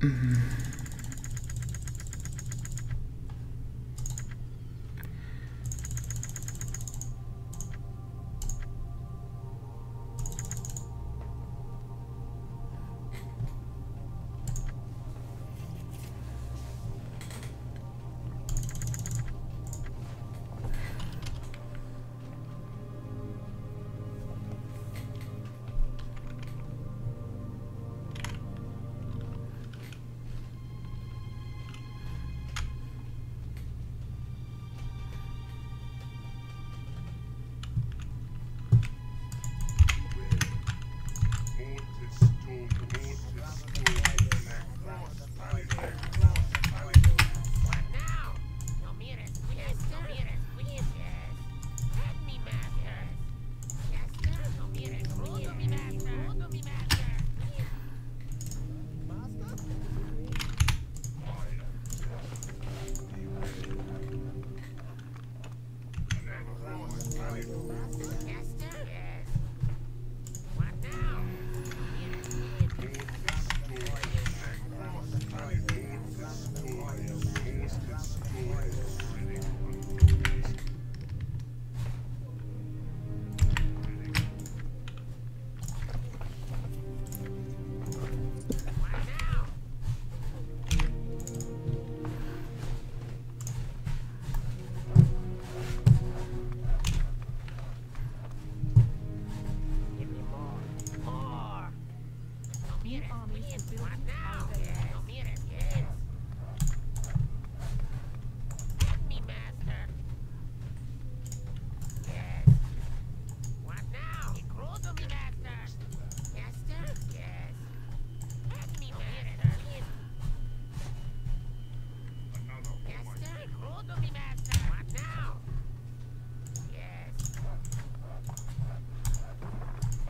Mm.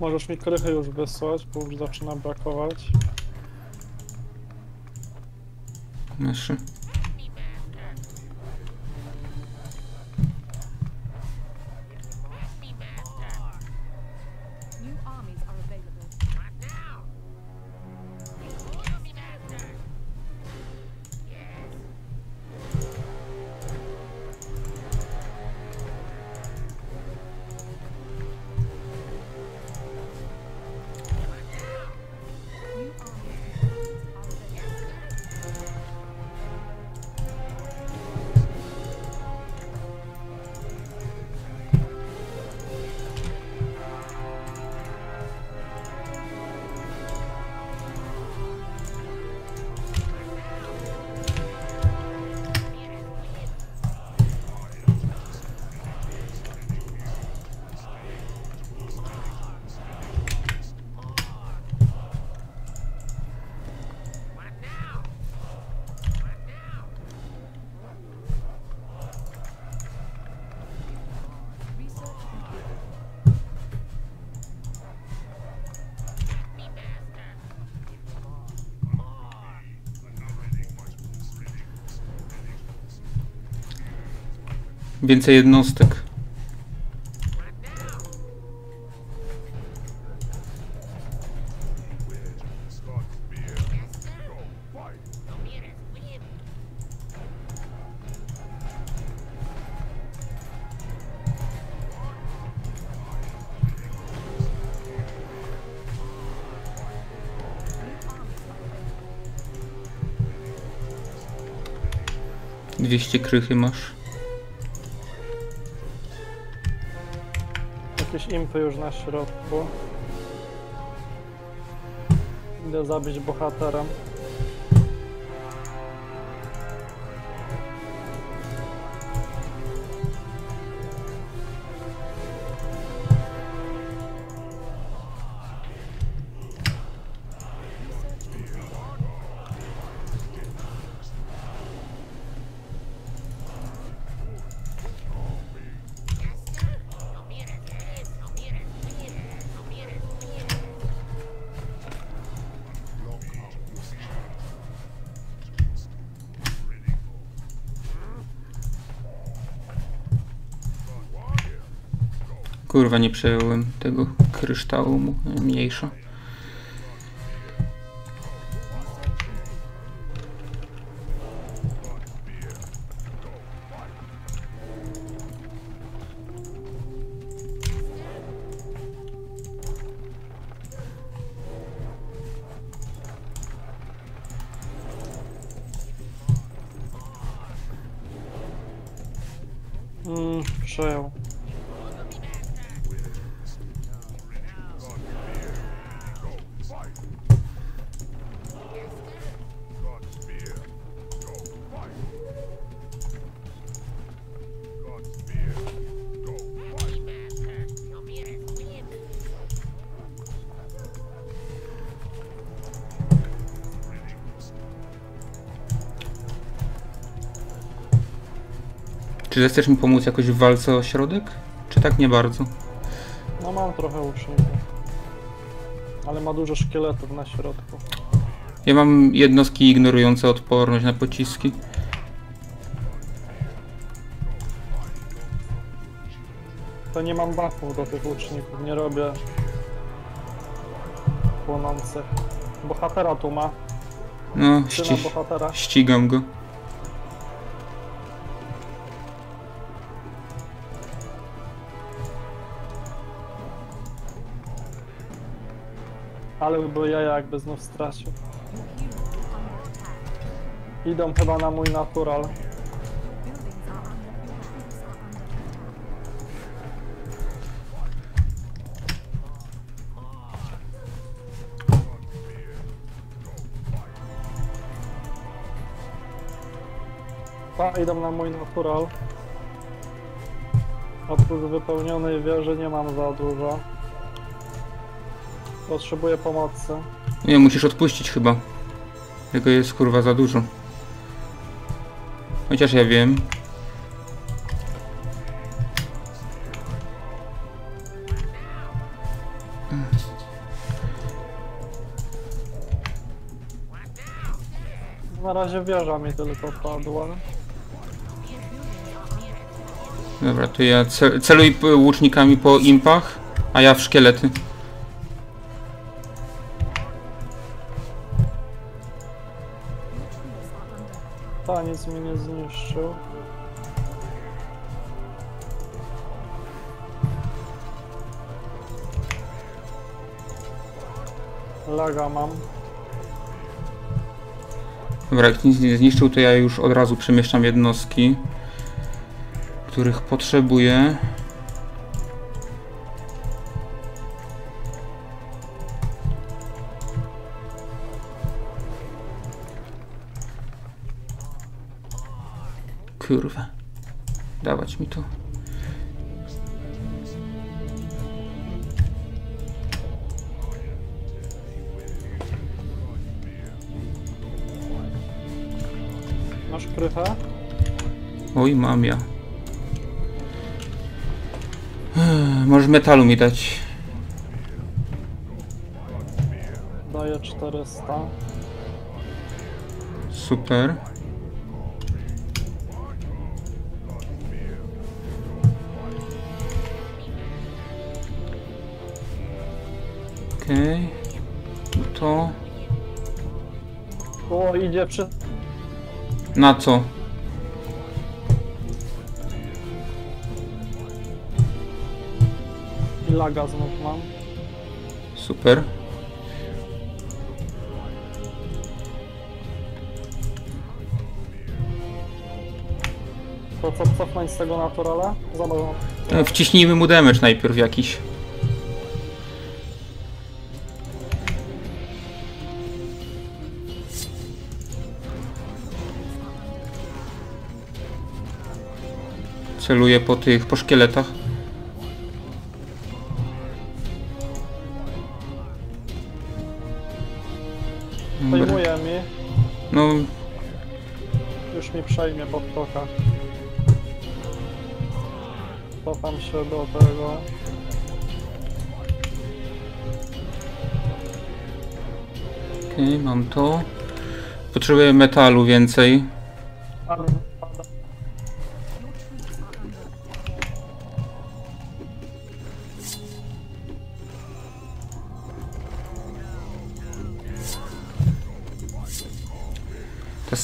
Możesz mi krychy już wysłać, bo już zaczyna brakować. Masz Więcej jednostek. Dwieście krychy masz. impy już na środku. Idę zabić bohatera. Kurwa, nie przejąłem tego kryształu, mniejsza. Mm, przejął. Czy chcesz mi pomóc jakoś w walce o środek? Czy tak nie bardzo? No mam trochę łuczników. Ale ma dużo szkieletów na środku. Ja mam jednostki ignorujące odporność na pociski. To nie mam buffów do tych łuczników, nie robię płonących. Bohatera tu ma, No, ści bohatera. ścigam go. Ale były jaja jakby znów stracił. Idą chyba na mój natural. Ta, idą na mój natural. Oprócz wypełnionej wieży nie mam za dużo. Potrzebuję pomocy. Nie, musisz odpuścić chyba. Tego jest kurwa za dużo. Chociaż ja wiem. Na razie wieża mi tylko padła. Dobra, to ja cel celuj łucznikami po impach, a ja w szkielety. Nic mi nie zniszczył. Laga mam. Dobra, jak nic nie zniszczył, to ja już od razu przemieszczam jednostki, których potrzebuję. Kurwa. Dawać mi to. Masz krychę? Oj, mam ja. Możesz metalu mi dać. Daję 400. Super. Okej. To. O, idzie przy... Na co? Laga znów mam. Super. To co, cofnąć z tego naturala? Zobacz. E, Wciśnijmy mu damage najpierw jakiś. Celuję po tych, po szkieletach. Przejmuje mi. No, Już mi przejmie po tokach. Cofam się do tego. okej, mam to. Potrzebuję metalu więcej. Arm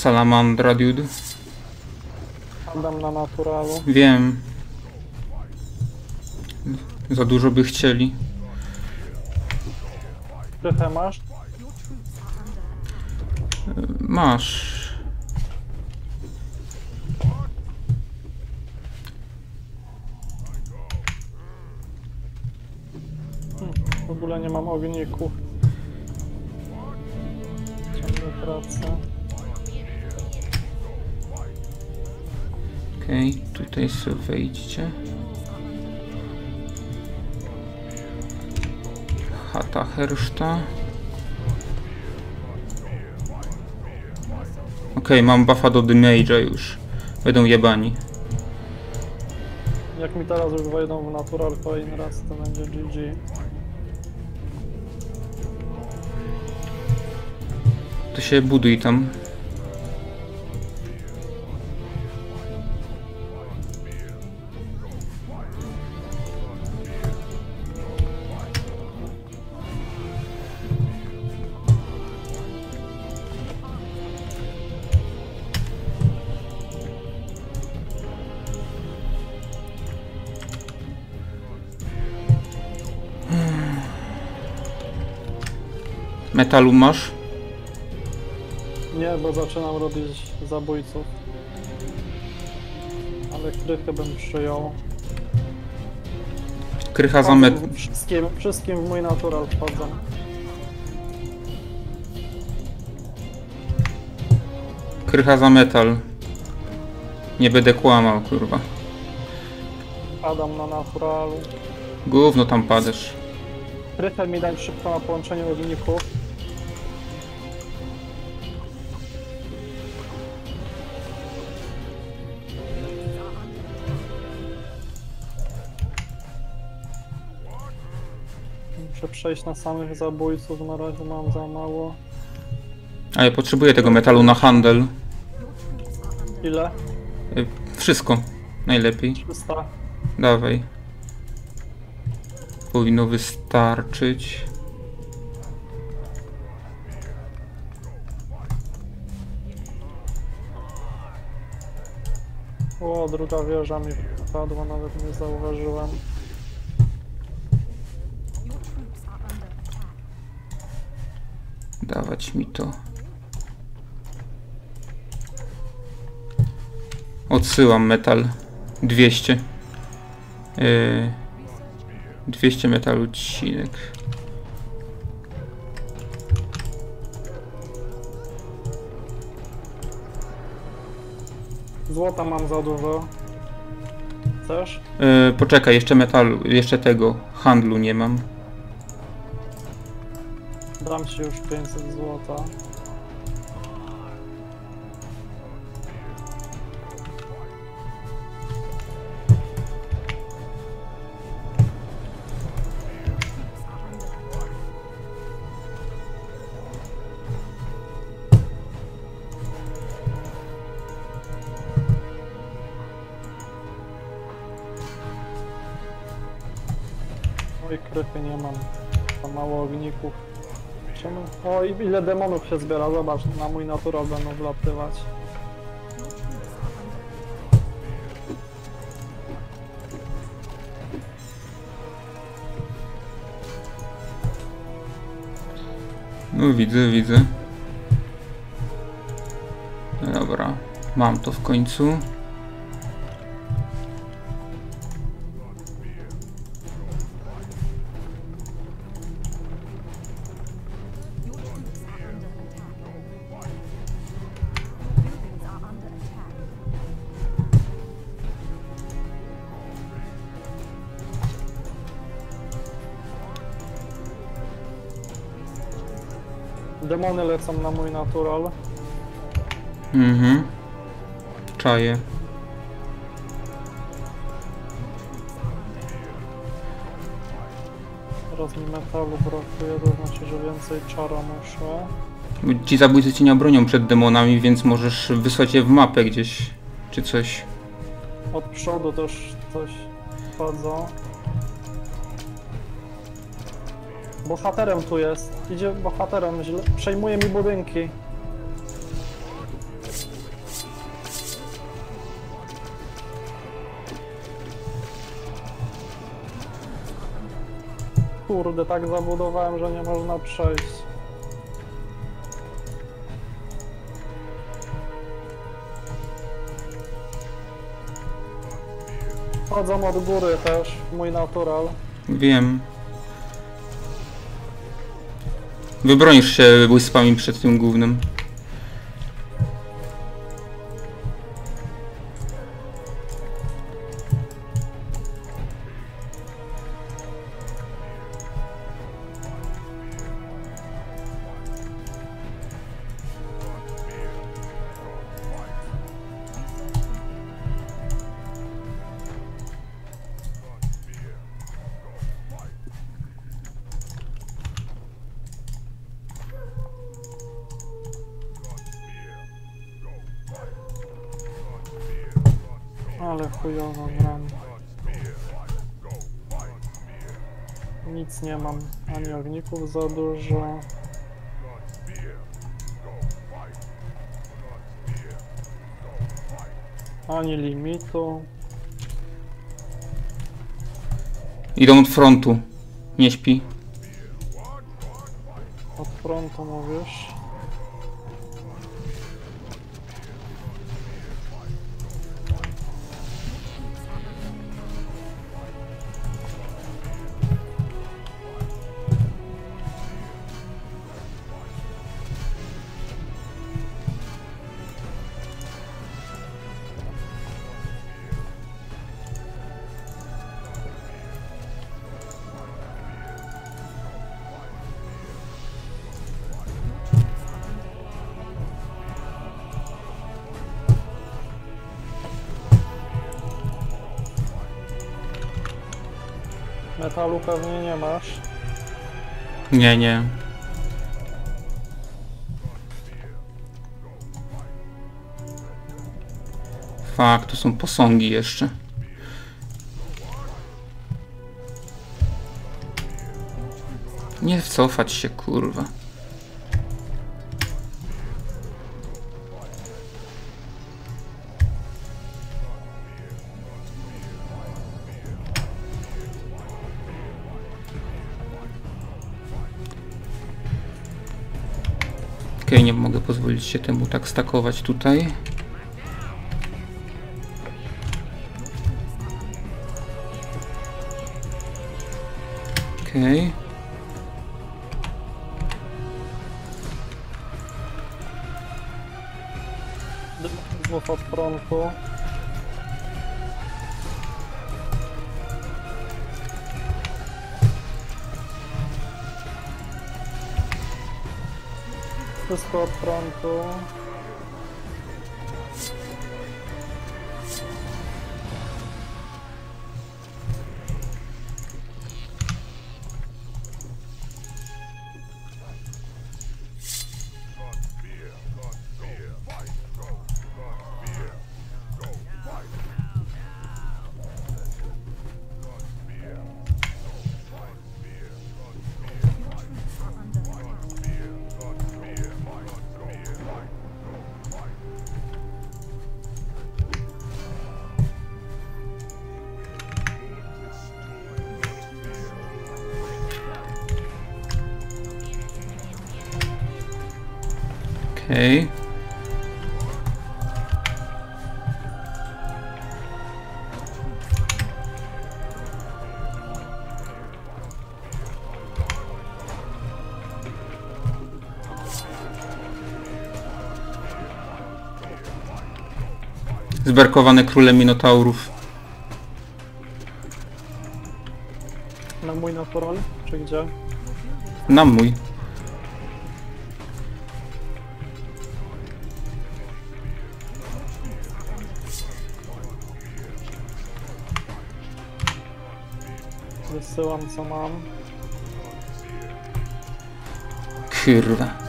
salamandra, dude. Adam na naturalu. Wiem. Za dużo by chcieli. Trochę masz? Masz. W ogóle nie mam ogniku. Ciągle pracę. Okej, tutaj sobie wejdźcie. Chata Herszta. Okej, mam buffa do damage'a już. Będą jebani. Jak mi teraz już wejdą w natural kolejny raz, to będzie GG. To się buduj tam. Metalu masz? Nie, bo zaczynam robić zabójców. Ale krychę bym przyjął. Krycha za met... Wszystkim, wszystkim w mój natural wchodzą. Krycha za metal. Nie będę kłamał, kurwa. Padam na naturalu. Gówno tam padasz. Krychę mi dać szybko na połączenie ogników. Muszę przejść na samych zabójców, na razie mam za mało. A ja potrzebuję tego metalu na handel. Ile? Y, Wszystko. Najlepiej. 300. Dawaj. Powinno wystarczyć. O, druga wieża mi wpadła, nawet nie zauważyłem. Dawać mi to. Odsyłam metal. 200. Yy, 200 metalu cinek. Złota mam za dużo. Chcesz? Yy, poczekaj, jeszcze metalu, jeszcze tego handlu nie mam. Dam ci już 500 złota. Oj, krychy nie mam. Za mało ogników. Czemu? O, i ile demonów się zbiera, zobacz, na mój natural będą wlatywać. No widzę, widzę. Dobra, mam to w końcu. Lecą na mój natural. Mhm. Czaję. Teraz mi metalu brakuje, to znaczy, że więcej czara muszę. Ci zabójcy cię nie obronią przed demonami, więc możesz wysłać je w mapę gdzieś, czy coś. Od przodu też coś wchodzą. Bohaterem tu jest. Idzie bohaterem, źle. przejmuje mi budynki. Kurde, tak zabudowałem, że nie można przejść. Chodzą od góry też, mój natural. Wiem. Wybronisz się wyspami przed tym głównym. Chujowo gram. Nic nie mam, ani ogników za dużo. Ani limitu. Idą od frontu. Nie śpi. Od frontu mówisz. Metalu pewnie nie masz. Nie, nie. Fak, to są posągi jeszcze. Nie wcofać się, kurwa. Mogę pozwolić się temu tak stakować tutaj. Okej. Znów od frontu. Wszystko od frontu. Okej. Zberkowane króle Minotaurów. Na mój natural, czy gdzie? Na mój. Wysyłam co mam. Kurwa.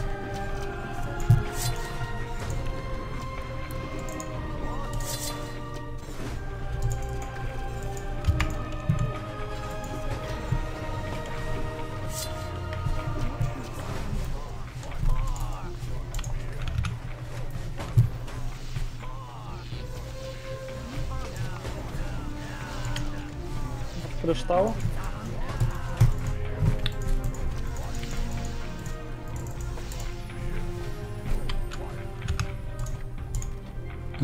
Kryształ?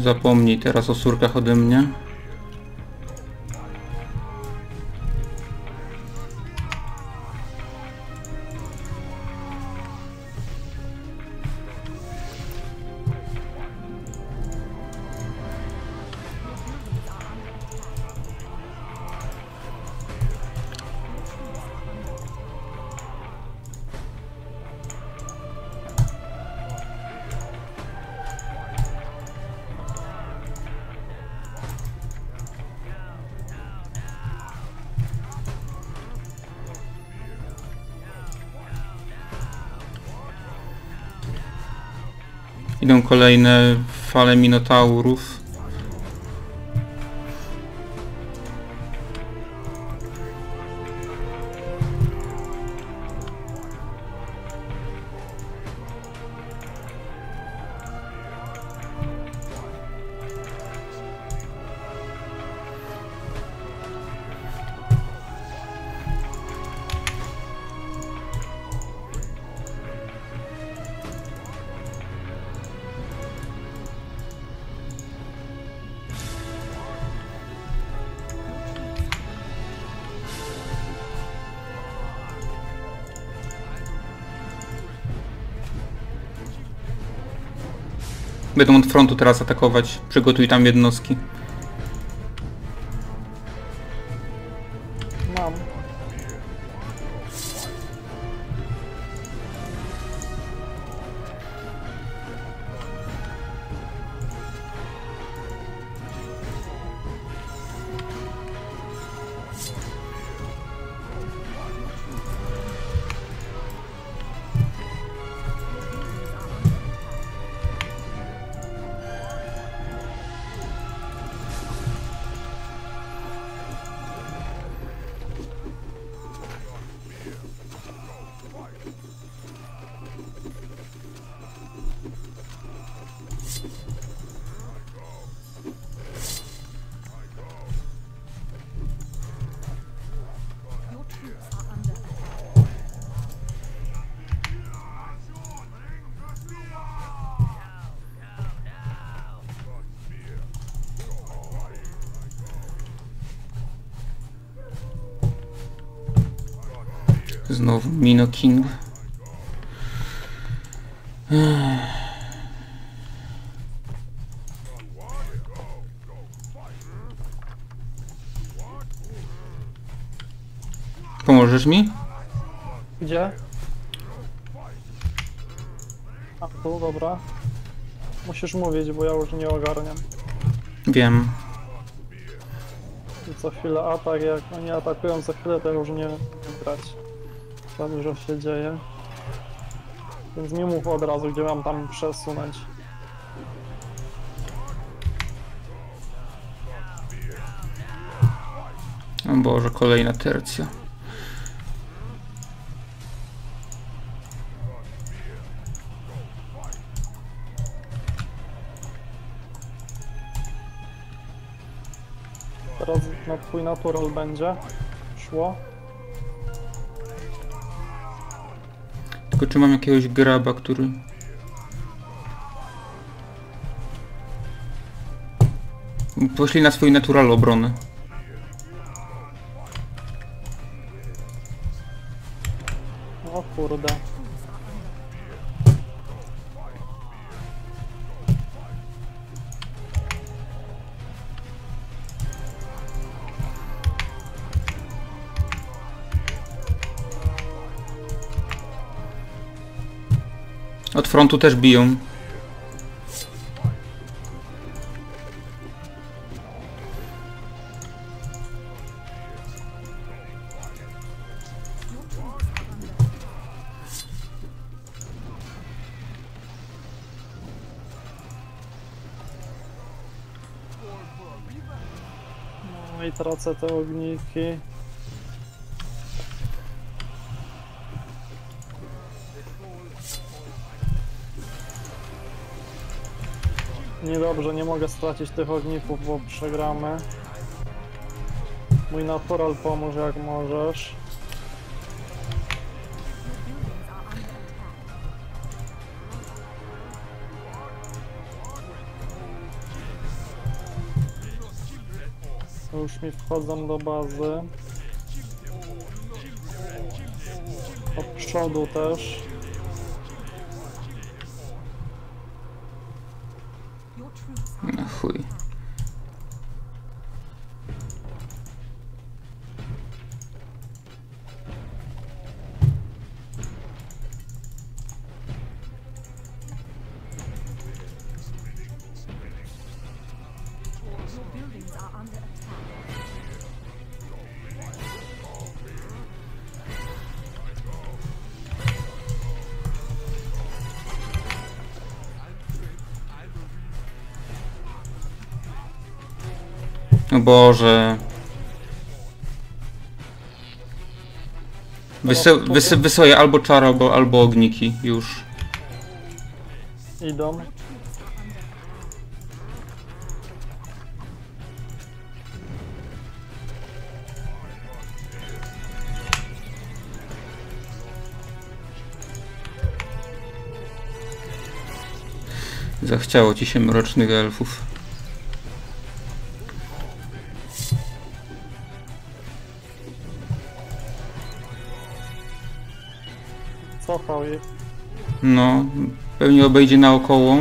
Zapomnij teraz o surkach ode mnie. Idą kolejne fale minotaurów. Będą od frontu teraz atakować. Przygotuj tam jednostki. Znowu Mino King. Pomożesz mi? Gdzie? A tu, dobra. Musisz mówić, bo ja już nie ogarniam. Wiem. I co chwilę atak, jak oni atakują co chwilę, to już nie nie grać. Za dużo się dzieje. Więc nie mów od razu, gdzie mam tam przesunąć. O Boże, kolejna tercja. Teraz na twój natural będzie szło. Tylko czy mam jakiegoś graba, który... Poszli na swój natural obrony. Frontu też biją. No i tracę te ogniki. Niedobrze, nie mogę stracić tych ogników, bo przegramy. Mój natural pomóż jak możesz. Już mi wchodzą do bazy. Od przodu też. Boże. Wysy, wysy, wysyłaj albo czar, albo, albo ogniki. Już. Idą. Zachciało ci się mrocznych elfów. Ich. No, pewnie obejdzie naokoło.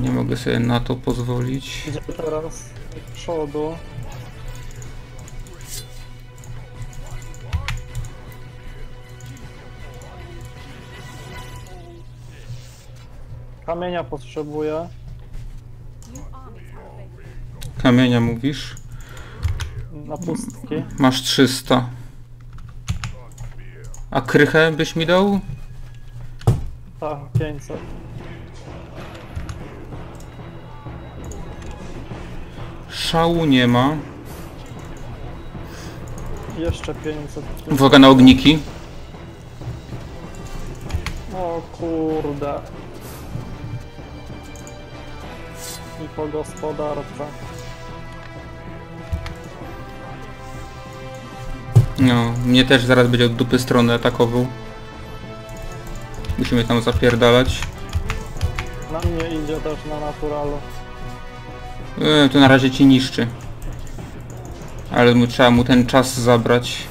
Nie mogę sobie na to pozwolić. Idzie teraz do przodu. Kamienia potrzebuję. Kamienia mówisz? Na pustki. Masz 300. A krychę byś mi dał? Tak, 500. Szału nie ma. Jeszcze 500. Uwaga na ogniki. O kurde. I po gospodarce. No, mnie też zaraz będzie od dupy strony atakował. Musimy tam zapierdalać. Na mnie idzie też na naturalu. E, to na razie ci niszczy. Ale mu, trzeba mu ten czas zabrać.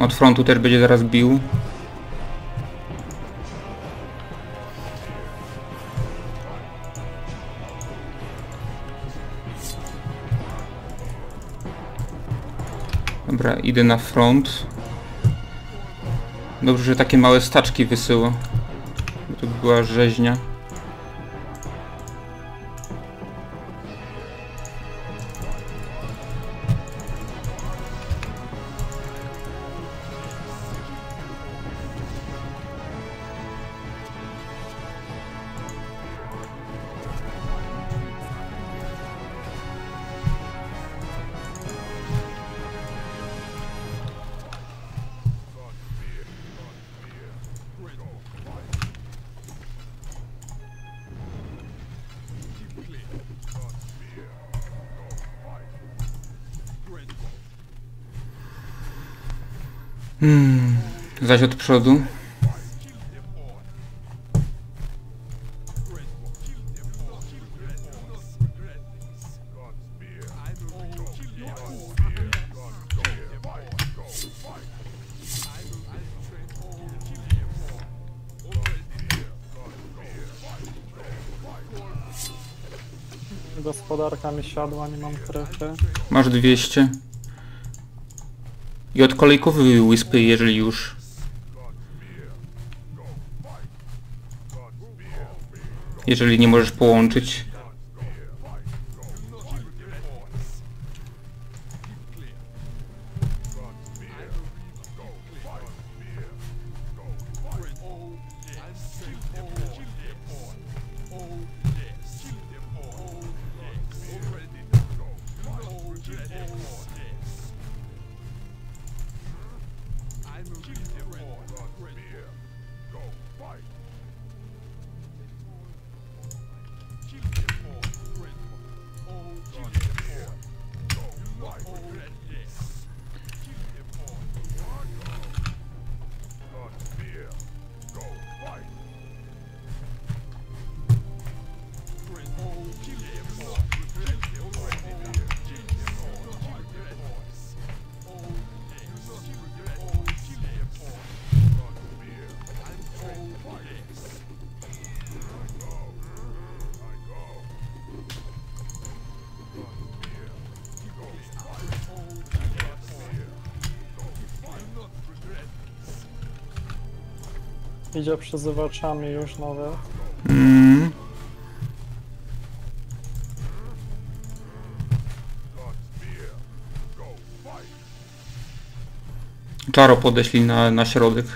Od frontu też będzie zaraz bił. Dobra, idę na front. Dobrze, że takie małe staczki wysyła. Bo to by była rzeźnia. Hmm. Zaś od przodu. Gospodarka mi siadła, nie mam krychy. Masz 200. I od kolejkowy wyspy, jeżeli już. Jeżeli nie możesz połączyć. Idzie przyzywaczami już nawet. Mm. Czaro podeśli na, na środek.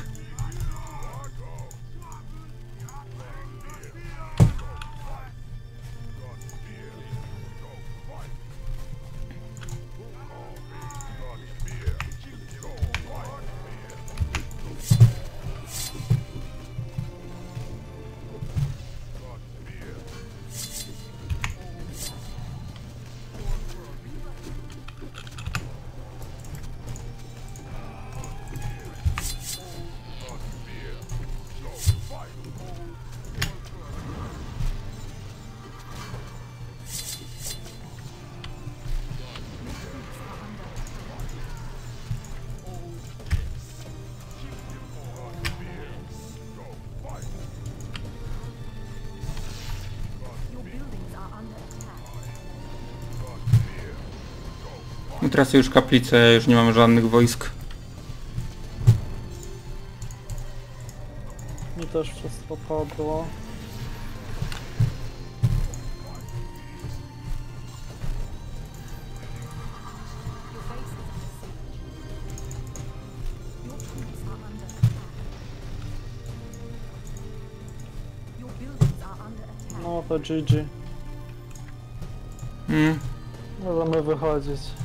Tracę już kaplicę, już nie mamy żadnych wojsk. Mi też wszystko padło. No to GG. Mm. Możemy wychodzić.